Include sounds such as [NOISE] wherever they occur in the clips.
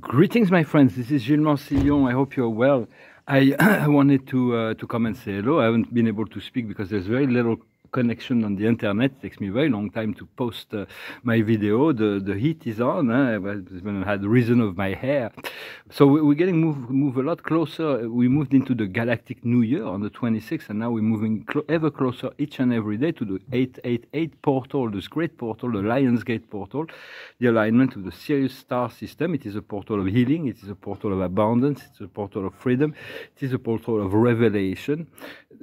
Greetings, my friends. This is Gilles Mansillon. I hope you're well. I, [CLEARS THROAT] I wanted to uh, to come and say hello. I haven't been able to speak because there's very little connection on the internet. It takes me a very long time to post uh, my video. The the heat is on. Huh? I had reason of my hair. So we're getting move move a lot closer. We moved into the galactic new year on the 26th, and now we're moving ever closer each and every day to the 888 portal, this great portal, the Lionsgate portal, the alignment of the Sirius star system. It is a portal of healing. It is a portal of abundance. It's a portal of freedom. It is a portal of revelation.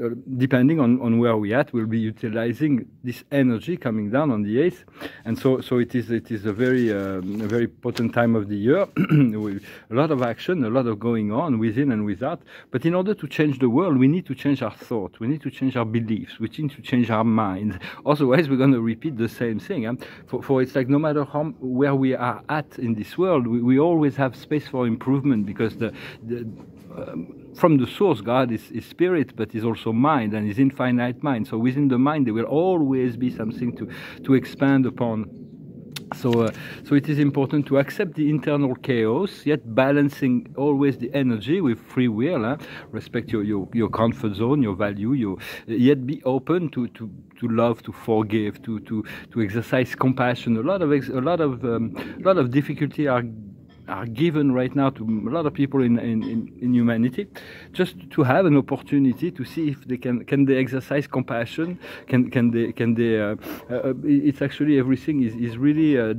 Uh, depending on, on where we're at, we'll be utilizing this energy coming down on the 8th. And so, so it is it is a very uh, a very potent time of the year. [CLEARS THROAT] With a lot of action, a lot of going on within and without. But in order to change the world, we need to change our thought. We need to change our beliefs. We need to change our minds. [LAUGHS] Otherwise, we're going to repeat the same thing. Huh? For, for it's like no matter how where we are at in this world, we, we always have space for improvement because the, the from the source, God is, is, spirit, but is also mind and is infinite mind. So within the mind, there will always be something to, to expand upon. So, uh, so it is important to accept the internal chaos, yet balancing always the energy with free will. Huh? Respect your, your, your comfort zone, your value, your, yet be open to, to, to love, to forgive, to, to, to exercise compassion. A lot of, ex- a lot of, um, a lot of difficulty are are given right now to a lot of people in, in, in, humanity just to have an opportunity to see if they can can they exercise compassion can can they can they uh, uh, it's actually everything is, is really uh,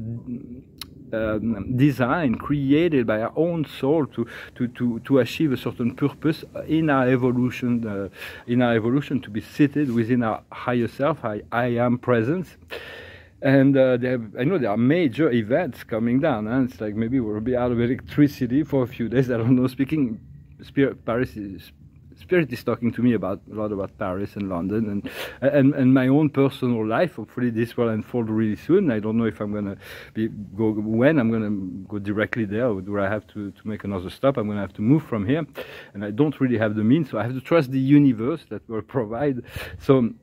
um, designed, created by our own soul to, to, to, to achieve a certain purpose in our evolution, uh, in our evolution to be seated within our higher self, I, I am presence. And uh, have, I know there are major events coming down. And it's like maybe we'll be out of electricity for a few days. [LAUGHS] I don't know. Speaking, Spirit, Paris is, Spirit is talking to me about a lot about Paris and London and and, and my own personal life. Hopefully, this will unfold really soon. I don't know if I'm gonna be go when I'm gonna go directly there or do I have to to make another stop. I'm gonna have to move from here, and I don't really have the means, so I have to trust the universe that will provide. So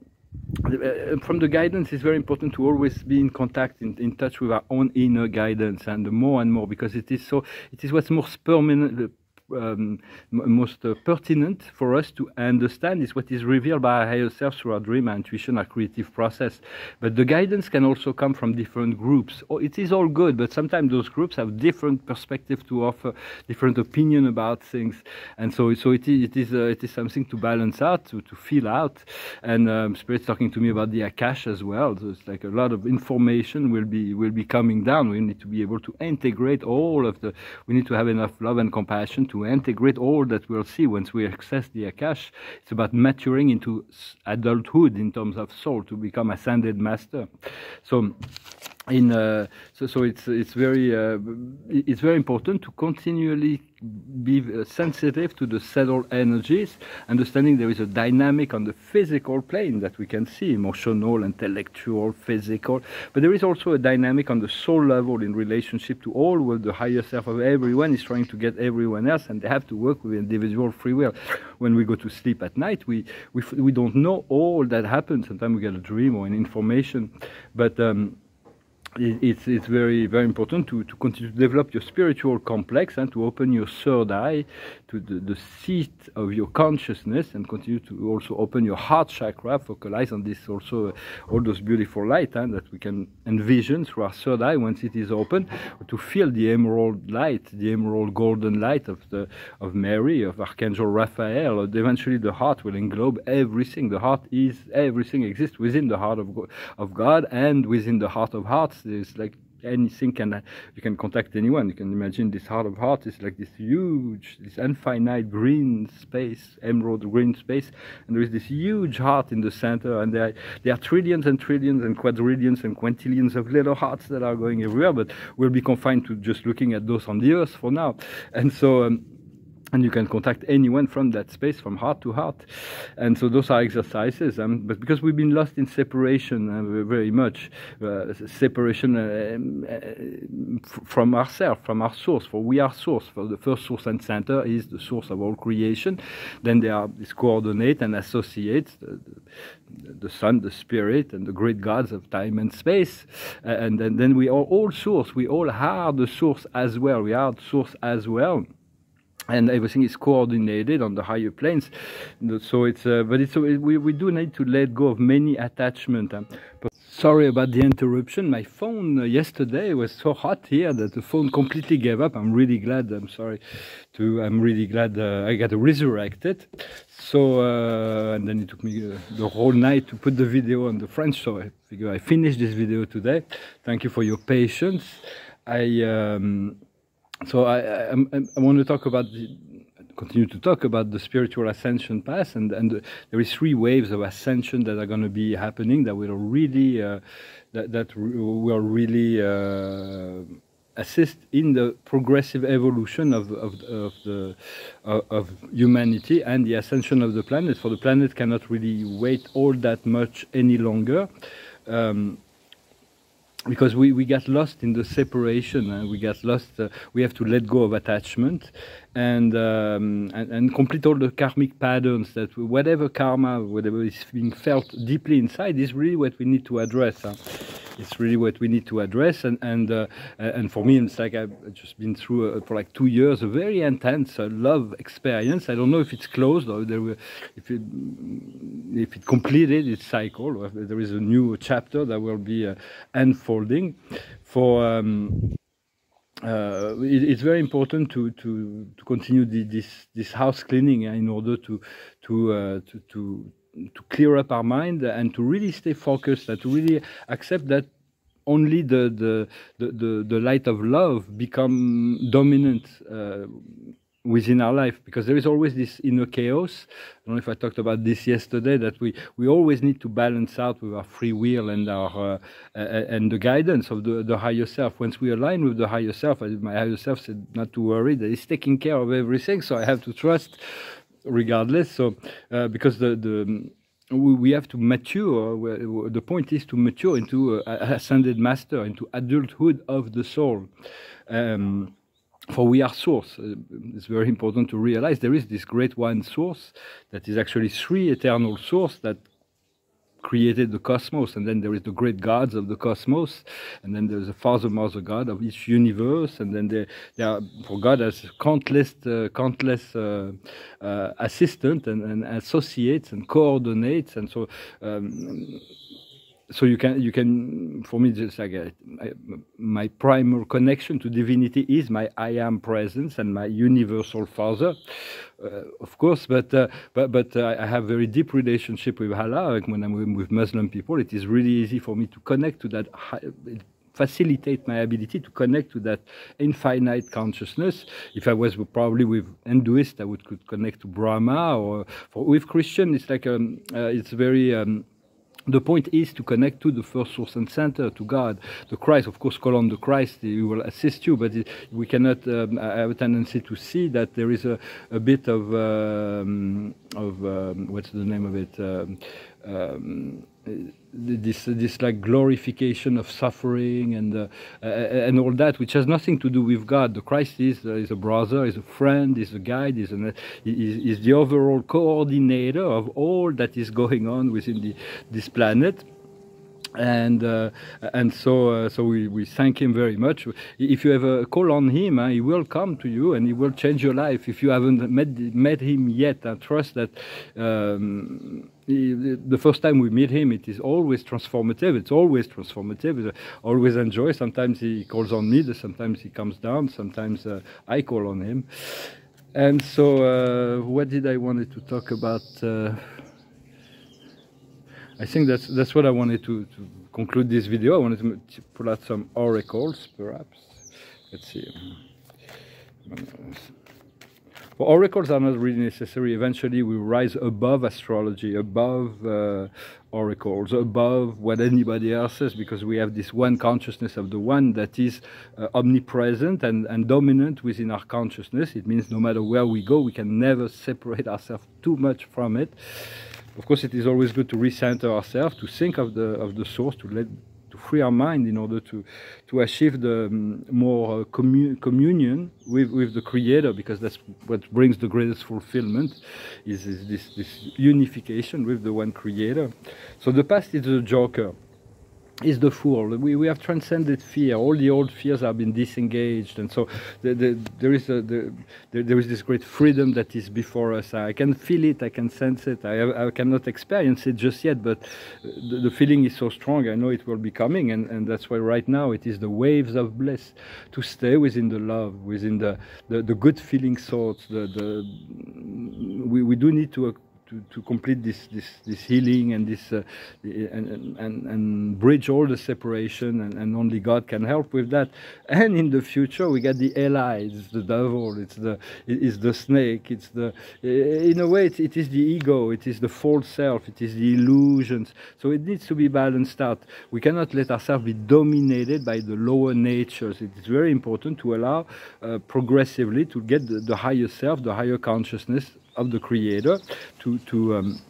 Uh, from the guidance, it's very important to always be in contact, in, in touch with our own inner guidance, and more and more because it is so. It is what's most permanent, um, most uh, pertinent for us to understand is what is revealed by our higher self through our dream, our intuition, our creative process. But the guidance can also come from different groups. Oh, it is all good, but sometimes those groups have different perspective to offer, different opinion about things, and so so it is it is uh, it is something to balance out, to, to feel out. And um, Spirit's talking to me about the Akash as well. So it's like a lot of information will be will be coming down. We need to be able to integrate all of the. We need to have enough love and compassion to integrate all that we'll see once we access the Akash. It's about maturing into adulthood in terms of soul to become ascended master. So in uh, so so it's it's very uh, it's very important to continually be uh, sensitive to the subtle energies understanding there is a dynamic on the physical plane that we can see emotional intellectual physical. But there is also a dynamic on the soul level in relationship to all where the higher self of everyone is trying to get everyone else and they have to work with individual free will. When we go to sleep at night we we, we don't know all that happens. Sometimes we get a dream or an information. But um, it's, it's very very important to, to continue to develop your spiritual complex and to open your third eye to the, the seat of your consciousness and continue to also open your heart chakra focalize on this also uh, all those beautiful light uh, that we can envision through our third eye once it is open to feel the emerald light the emerald golden light of the of Mary of Archangel Raphael eventually the heart will englobe everything. The heart is everything exists within the heart of, of God and within the heart of hearts there's like anything can you can contact anyone. You can imagine this heart of heart is like this huge this infinite green space emerald green space and there is this huge heart in the center and there, there are trillions and trillions and quadrillions and quintillions of little hearts that are going everywhere but we'll be confined to just looking at those on the earth for now. And so um, and you can contact anyone from that space from heart to heart. And so those are exercises um, but because we've been lost in separation uh, very much uh, separation uh, uh from ourselves from our source for we are source for the first source and center is the source of all creation. Then there are these coordinate and associates the, the, the sun the spirit and the great gods of time and space. And, and then we are all source. We all are the source as well. We are the source as well and everything is coordinated on the higher planes. So it's, uh, but it's, we, we do need to let go of many attachment. Um, sorry about the interruption. My phone uh, yesterday was so hot here that the phone completely gave up. I'm really glad. I'm sorry to, I'm really glad uh, I got resurrected. So, uh, and then it took me uh, the whole night to put the video on the French. So I figure I finished this video today. Thank you for your patience. I, um, so I, I, I, want to talk about the, continue to talk about the spiritual ascension path and and there is three waves of ascension that are going to be happening that will really uh, that, that will really uh, assist in the progressive evolution of, of, of the of, of humanity and the ascension of the planet. For the planet cannot really wait all that much any longer. Um, because we, we get lost in the separation and we get lost uh, we have to let go of attachment and, um, and, and complete all the karmic patterns that whatever karma whatever is being felt deeply inside is really what we need to address huh? it's really what we need to address. And and uh, and for me, it's like I've just been through a, for like two years a very intense uh, love experience. I don't know if it's closed or there were, if it if it completed its cycle. Or there is a new chapter that will be uh, unfolding. For um, uh, it, it's very important to to, to continue the, this this house cleaning in order to to uh, to, to to clear up our mind and to really stay focused and to really accept that only the the the, the, the light of love become dominant uh, within our life because there is always this inner chaos i don't know if i talked about this yesterday that we we always need to balance out with our free will and our uh, and the guidance of the the higher self once we align with the higher self my higher self said not to worry that he's taking care of everything so i have to trust regardless. So uh, because the the we have to mature. The point is to mature into ascended master, into adulthood of the soul. Um, for we are source. Uh, it's very important to realize there is this great one source that is actually three eternal source that created the cosmos, and then there is the great gods of the cosmos, and then there's a father, mother God of each universe, and then there, there are for God has countless, uh, countless uh, uh, assistants and, and, associates and coordinates, and so. Um, so you can you can for me just like I, my primary connection to divinity is my I am presence and my universal Father, uh, of course. But uh, but but uh, I have very deep relationship with Allah. Like when I'm with Muslim people, it is really easy for me to connect to that. It facilitate my ability to connect to that infinite consciousness. If I was probably with Hinduist, I would could connect to Brahma, or for, with Christian, it's like um, uh, it's very um, the point is to connect to the first source and center, to God, the Christ. Of course, call on the Christ; He will assist you. But we cannot. Um, have a tendency to see that there is a, a bit of um, of um, what's the name of it. This this like glorification of suffering and uh, and all that, which has nothing to do with God. The Christ is uh, is a brother, is a friend, is a guide, is an is, is the overall coordinator of all that is going on within the this planet and uh, and so uh, so we, we thank him very much. If you ever call on him, uh, he will come to you and he will change your life. If you haven't met met him yet, I trust that. Um, he, the first time we meet him, it is always transformative. It's always transformative. Always enjoy. Sometimes he calls on me. Sometimes he comes down. Sometimes uh, I call on him. And so, uh, what did I wanted to talk about? Uh, I think that's that's what I wanted to, to conclude this video. I wanted to pull out some oracles, perhaps. Let's see. Oracles are not really necessary. Eventually, we rise above astrology, above uh, oracles, above what anybody else says, because we have this one consciousness of the one that is uh, omnipresent and, and dominant within our consciousness. It means no matter where we go, we can never separate ourselves too much from it. Of course, it is always good to recenter ourselves, to think of the of the source, to let to free our mind in order to to achieve the um, more uh, commu communion with with the creator because that's what brings the greatest fulfillment is, is this this unification with the one creator. So the past is the joker is the fool. We, we have transcended fear. All the old fears have been disengaged, and so the, the, there is a, the, there, there is this great freedom that is before us. I can feel it. I can sense it. I, I cannot experience it just yet, but the, the, feeling is so strong. I know it will be coming, and, and that's why right now it is the waves of bliss to stay within the love, within the the, the good feeling thoughts. The, the we, we do need to to, to complete this, this, this healing and this uh, and, and, and bridge all the separation and, and only God can help with that. And in the future we get the allies, it's the devil, it's the it's the snake, it's the in a way it, it is the ego, it is the false self, it is the illusions. So it needs to be balanced out. We cannot let ourselves be dominated by the lower natures. It is very important to allow uh, progressively to get the, the higher self, the higher consciousness of the creator to to um,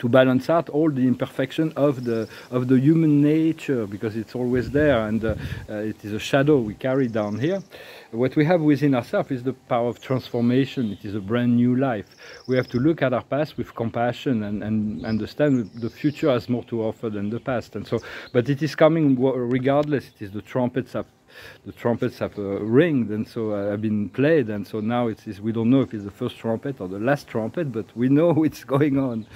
to balance out all the imperfection of the of the human nature because it's always there and uh, uh, it is a shadow we carry down here. What we have within ourselves is the power of transformation. It is a brand new life. We have to look at our past with compassion and, and understand the future has more to offer than the past. And so but it is coming regardless. It is the trumpets of the trumpets have uh, ringed and so uh, have been played. And so now it's, it's, we don't know if it's the first trumpet or the last trumpet but we know [LAUGHS] it's going on.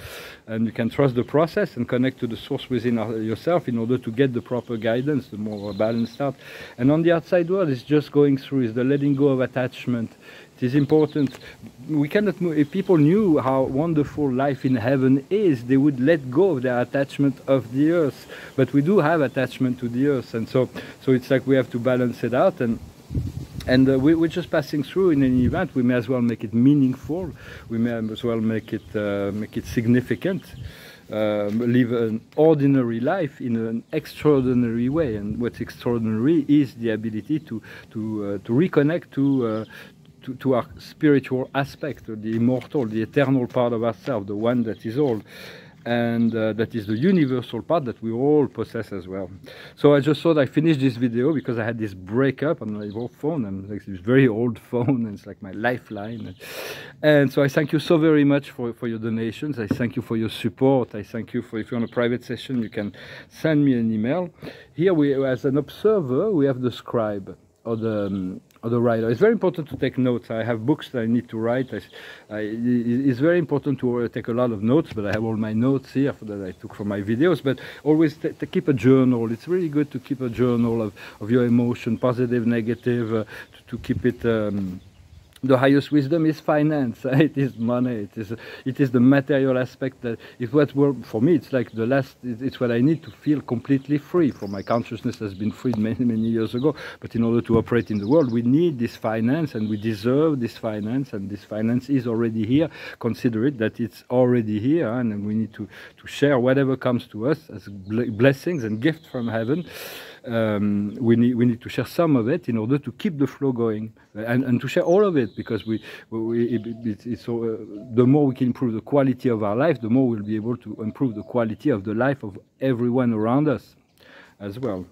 And you can trust the process and connect to the source within our, yourself in order to get the proper guidance the more balanced out. And on the outside world it's just going through is the letting go of attachment it is important. We cannot move. If people knew how wonderful life in heaven is, they would let go of their attachment of the earth. But we do have attachment to the earth, and so so it's like we have to balance it out and. And uh, we, are just passing through in an event. We may as well make it meaningful. We may as well make it uh, make it significant. Um, live an ordinary life in an extraordinary way. And what's extraordinary is the ability to to uh, to reconnect to uh, to, to our spiritual aspect, the immortal, the eternal part of ourselves, the one that is all and uh, that is the universal part that we all possess as well. So I just thought I finished this video because I had this breakup on my old phone and like this very old [LAUGHS] phone and it's like my lifeline. And so I thank you so very much for, for your donations. I thank you for your support. I thank you for if you're on a private session, you can send me an email. Here we, as an observer, we have the scribe or the um, the writer. It's very important to take notes. I have books that I need to write. I, I, it's very important to uh, take a lot of notes, but I have all my notes here that I took from my videos. But always to keep a journal. It's really good to keep a journal of, of your emotion, positive, negative, uh, to, to keep it. Um, the highest wisdom is finance. [LAUGHS] It is money. It is it is the material aspect that is what for me it's like the last it's what i need to feel completely free. For my consciousness has been freed many many years ago but in order to operate in the world we need this finance and we deserve this finance and this finance is already here. Consider it that it's already here and we need to to share whatever comes to us as blessings and gifts from heaven um, we need we need to share some of it in order to keep the flow going and, and to share all of it because we, we it, it, it's so uh, the more we can improve the quality of our life the more we'll be able to improve the quality of the life of everyone around us as well.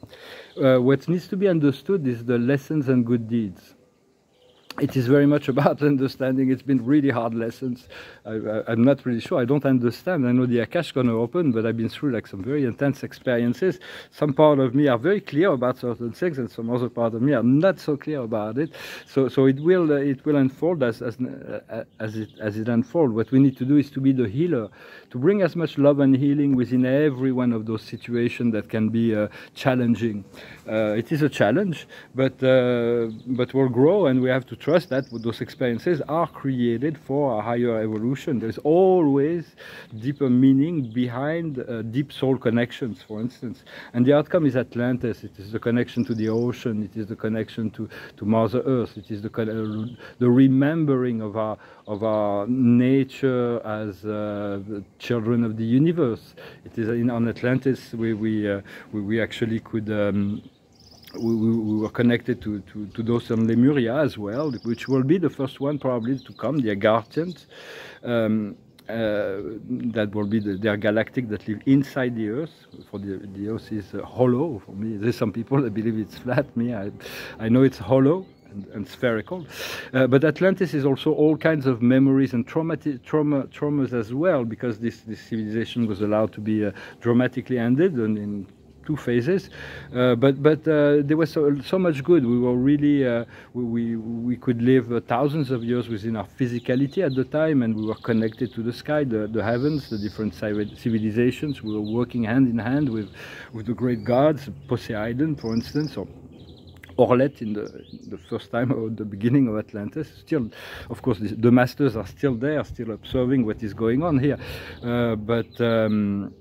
Uh, what needs to be understood is the lessons and good deeds it is very much about [LAUGHS] understanding. It's been really hard lessons. I, am not really sure. I don't understand. I know the Akash is going to open, but I've been through like some very intense experiences. Some part of me are very clear about certain things, and some other part of me are not so clear about it. So, so it will uh, it will unfold as as uh, as it as it unfolds. What we need to do is to be the healer, to bring as much love and healing within every one of those situations that can be uh, challenging. Uh, it is a challenge, but uh, but we'll grow, and we have to trust that those experiences are created for a higher evolution. There's always deeper meaning behind uh, deep soul connections, for instance. And the outcome is Atlantis. It is the connection to the ocean. It is the connection to, to Mother Earth. It is the, uh, the remembering of our, of our nature as uh, children of the universe. It is in, on Atlantis where we, uh, we, we, actually could um, we, we, were connected to, to, to, those on Lemuria as well, which will be the first one probably to come, the Agarthians. Um, uh, that will be the, their galactic that live inside the Earth. For the, the Earth is uh, hollow. For me, there's some people that believe it's flat. Me, I, I know it's hollow. And, and spherical, uh, but Atlantis is also all kinds of memories and trauma, traumas as well, because this, this civilization was allowed to be uh, dramatically ended and in two phases. Uh, but but uh, there was so, so much good. We were really uh, we, we could live uh, thousands of years within our physicality at the time, and we were connected to the sky, the, the heavens, the different civilizations. We were working hand in hand with with the great gods, Poseidon, for instance, or Orlet in the, the first time at the beginning of Atlantis. Still, of course, the, the, masters are still there, still observing what is going on here. Uh, but um,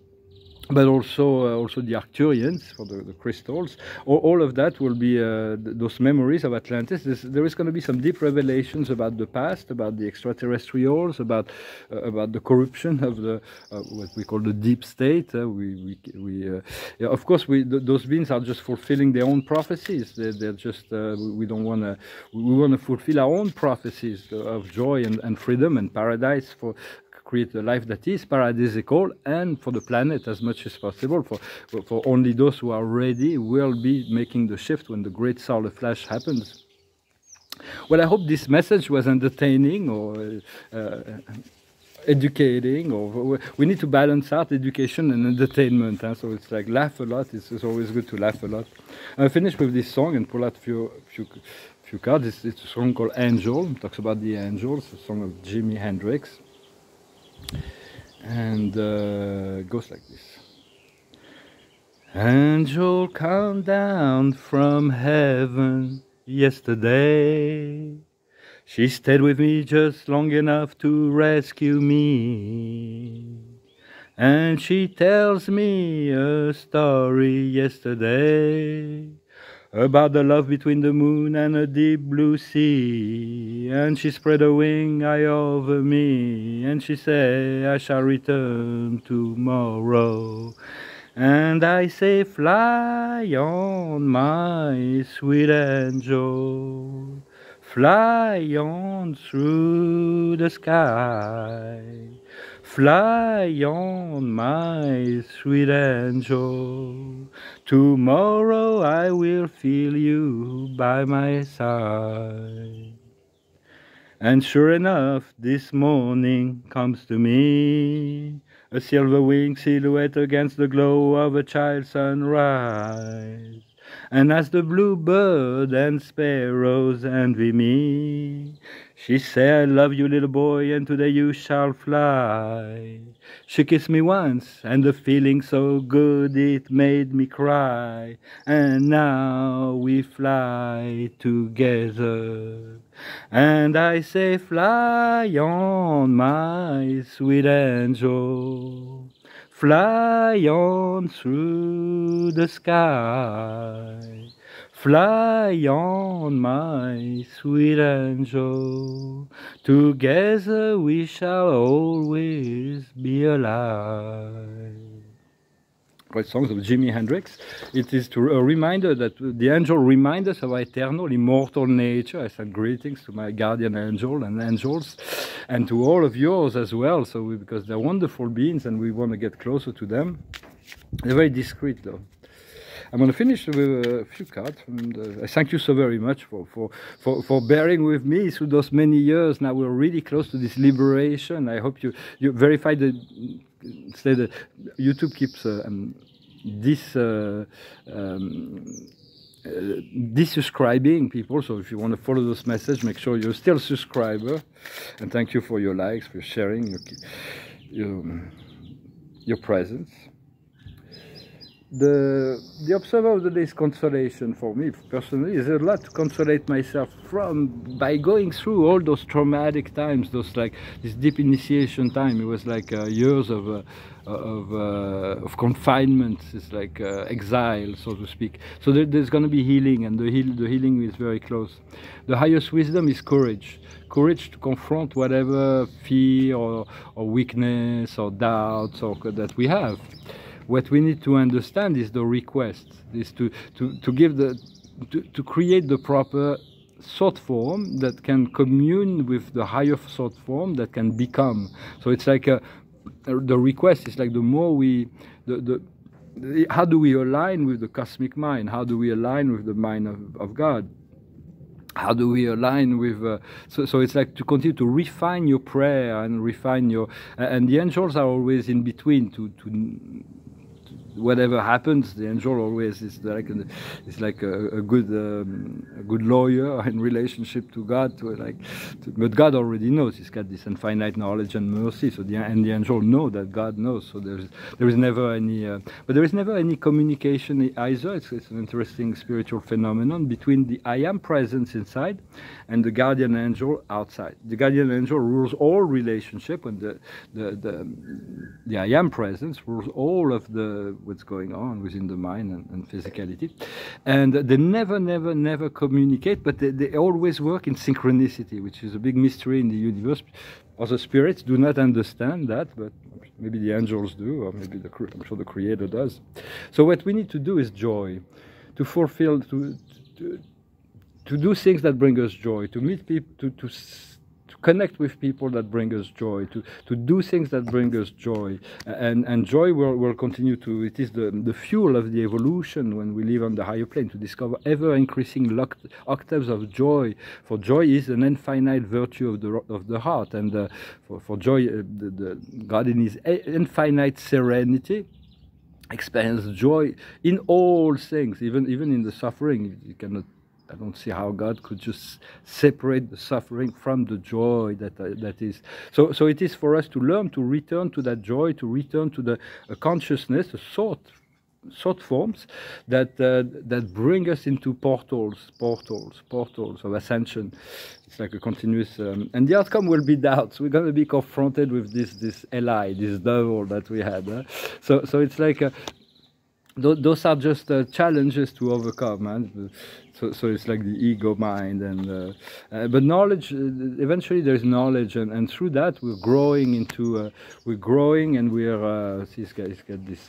but also uh, also the Arcturians for the, the crystals. All, all, of that will be uh, th those memories of Atlantis. There's, there is going to be some deep revelations about the past, about the extraterrestrials, about uh, about the corruption of the uh, what we call the deep state. Uh, we we, we uh, yeah, of course we th those beings are just fulfilling their own prophecies. They're, they're just we don't want to we want to fulfill our own prophecies of joy and, and freedom and paradise for create a life that is paradisical and for the planet as much as possible. For, for only those who are ready will be making the shift when the great solar flash happens. Well, I hope this message was entertaining or uh, educating or we need to balance out education and entertainment huh? so it's like laugh a lot it's, it's, always good to laugh a lot I finish with this song and pull out a few few few cards it's, it's a song called angel it talks about the angels a song of jimi hendrix and uh, goes like this. Angel come down from heaven yesterday. She stayed with me just long enough to rescue me. And she tells me a story yesterday about the love between the moon and a deep blue sea. And she spread a wing high over me, and she said, I shall return tomorrow. And I say, fly on, my sweet angel, fly on through the sky. Fly on, my sweet angel. Tomorrow I will feel you by my side. And sure enough, this morning comes to me a silver winged silhouette against the glow of a child sunrise. And as the bluebird and sparrows envy me, she said, I love you, little boy, and today you shall fly. She kissed me once, and the feeling so good it made me cry. And now we fly together. And I say, fly on, my sweet angel. Fly on through the sky. Fly on, my sweet angel, together we shall always be alive. Great songs of Jimi Hendrix. It is to, a reminder that the angel reminds us of our eternal, immortal nature. I send greetings to my guardian angel and angels, and to all of yours as well. So, we, because they're wonderful beings, and we want to get closer to them. They're very discreet, though. I'm going to finish with a few cards. Uh, thank you so very much for, for, for, for bearing with me through those many years. Now we're really close to this liberation. I hope you, you verify the, say that YouTube keeps uh, um, this uh, um, uh, desubscribing people. So if you want to follow this message, make sure you're still a subscriber. And thank you for your likes, for sharing your, your, your presence. The the observer of the day is consolation for me personally. There's a lot to consolate myself from by going through all those traumatic times, those like this deep initiation time. It was like uh, years of uh, of, uh, of confinement. It's like uh, exile, so to speak. So there, there's going to be healing, and the heal, the healing is very close. The highest wisdom is courage. Courage to confront whatever fear or, or weakness or doubts or that we have what we need to understand is the request, is to, to, to give the, to, to create the proper thought form that can commune with the higher thought form that can become. So it's like a, the request is like the more we, the, the, how do we align with the cosmic mind? How do we align with the mind of, of God? how do we align with uh, so, so it's like to continue to refine your prayer and refine your and the angels are always in between to to whatever happens, the angel always is like a, is like a, a good um, a good lawyer [LAUGHS] in relationship to God. To like, to, but God already knows. He's got this infinite knowledge and mercy. So the and the angel know that God knows. So there's there is never any, uh, but there is never any communication either. It's, it's an interesting spiritual phenomenon between the I am presence inside and the guardian angel outside. The guardian angel rules all relationship, and the the the, the I am presence rules all of the what's going on within the mind and, and physicality. And they never, never, never communicate, but they, they always work in synchronicity, which is a big mystery in the universe. Other spirits do not understand that, but maybe the angels do, or maybe the I'm sure the Creator does. So what we need to do is joy, to fulfill, to to, to do things that bring us joy, to meet people, to to connect with people that bring us joy, to, to do things that bring us joy. And, and joy will, will continue to, it is the, the fuel of the evolution when we live on the higher plane, to discover ever increasing octaves of joy. For joy is an infinite virtue of the, of the heart. And uh, for, for joy, uh, the, the God in his infinite serenity, experience joy in all things, even even in the suffering. You cannot I don't see how God could just separate the suffering from the joy that uh, that is. So, so it is for us to learn to return to that joy, to return to the uh, consciousness, the thought, thought forms that uh, that bring us into portals, portals, portals of ascension. It's like a continuous, um, and the outcome will be [LAUGHS] doubts. We're going to be confronted with this this Eli, this devil that we had. Huh? So, so it's like. A, those are just uh, challenges to overcome man so, so it's like the ego mind and uh, uh, but knowledge uh, eventually there's knowledge and, and through that we're growing into uh, we're growing and we're uh, see this guy he's got this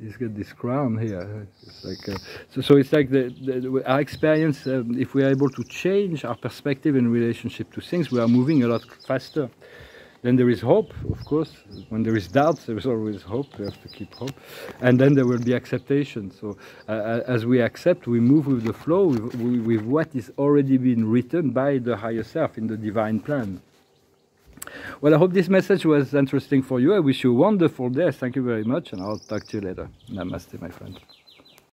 he's got this crown here. It's like so, so it's like the, the our experience um, if we are able to change our perspective in relationship to things we are moving a lot faster then there is hope, of course. When there is doubt, there is always hope. We have to keep hope. And then there will be acceptation. So uh, uh as we accept, we move with the flow, with, with what is already been written by the higher self in the divine plan. Well, I hope this message was interesting for you. I wish you a wonderful day. Thank you very much, and I'll talk to you later. Namaste, my friend.